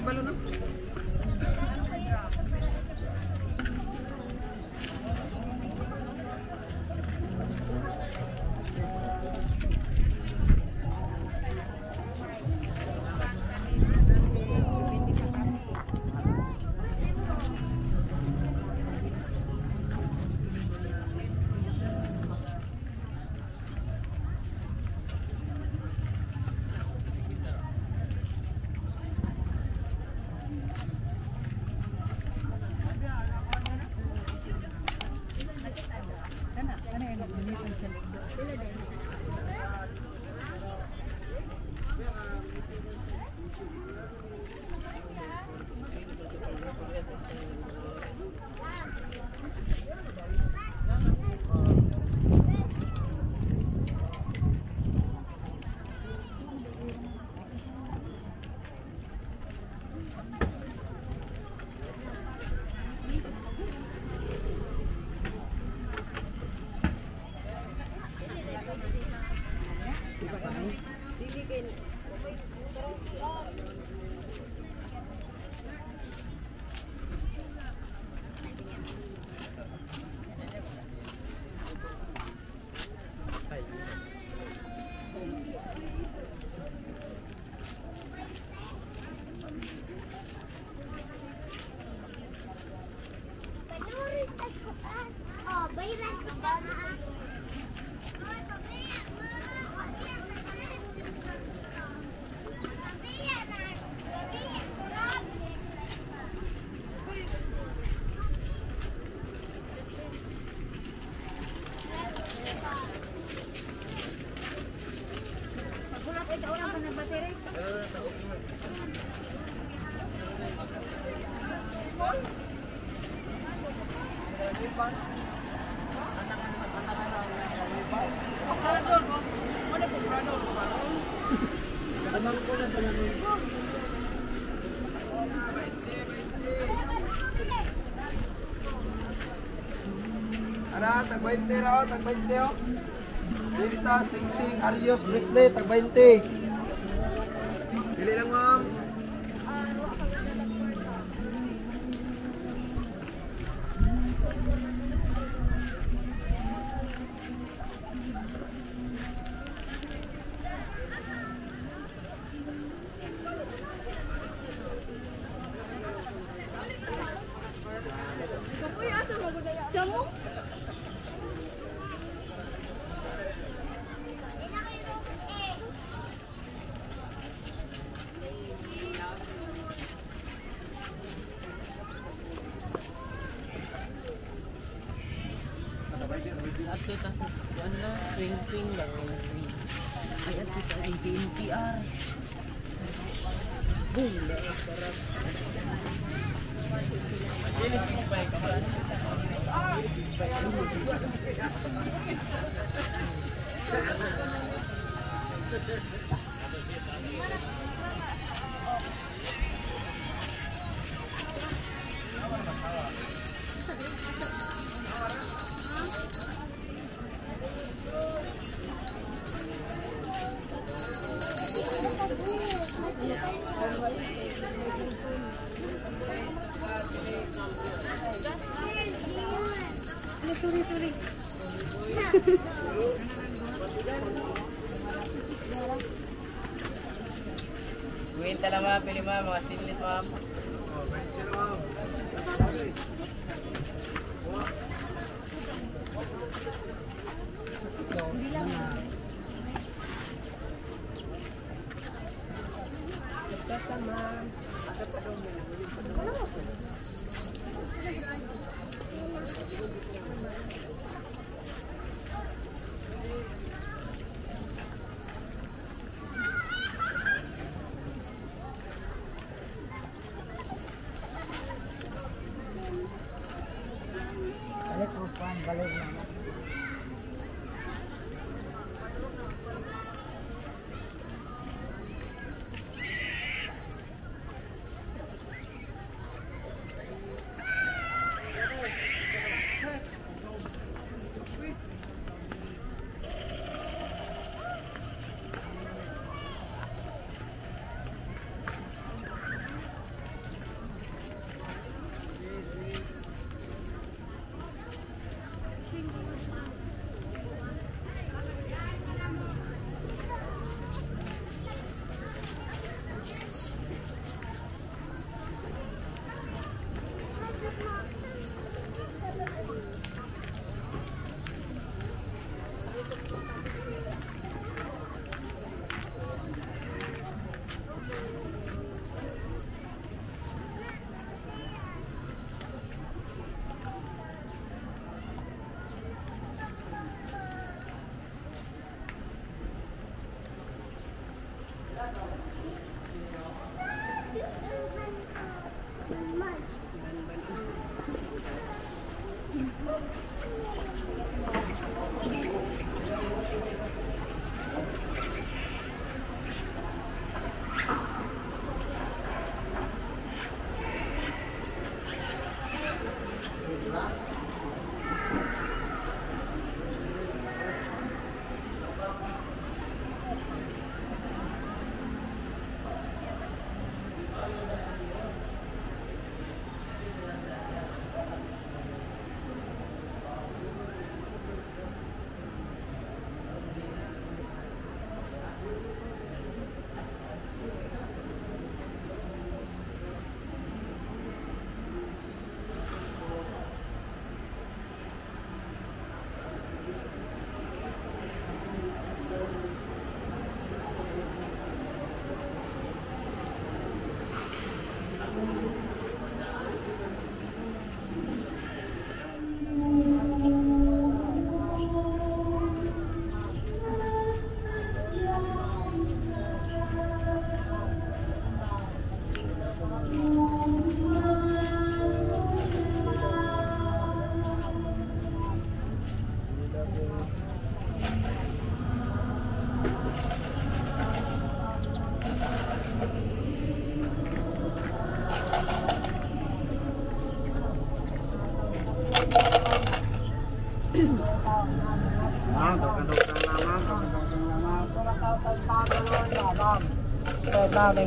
palo, ¿no? 我一般吃小的 tag 20 raw, tag 20 oh. Vista, Singsing, Arios, Bracelet, tag 20. Pili lang ma'am.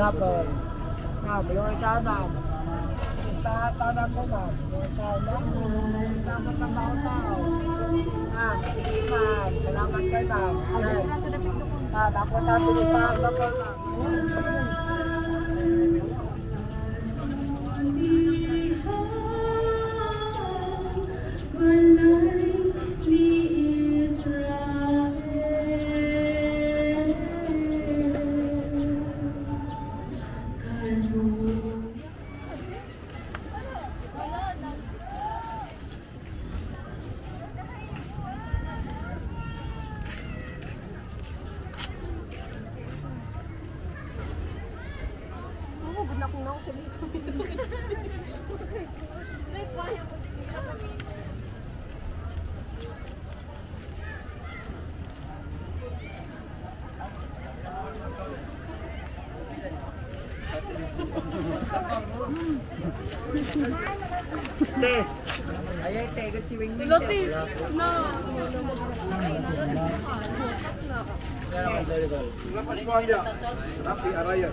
Eh, ma'am, yung. Isa, tama ko, ma'am. Yung ma'am. Tama ka tao-tao. Ma'am, sige, ma'am. Salamat kay ma'am. Yes. Ma'am, ako na pinistahan na po, ma'am. Teh. Ayo No. Ya, ya.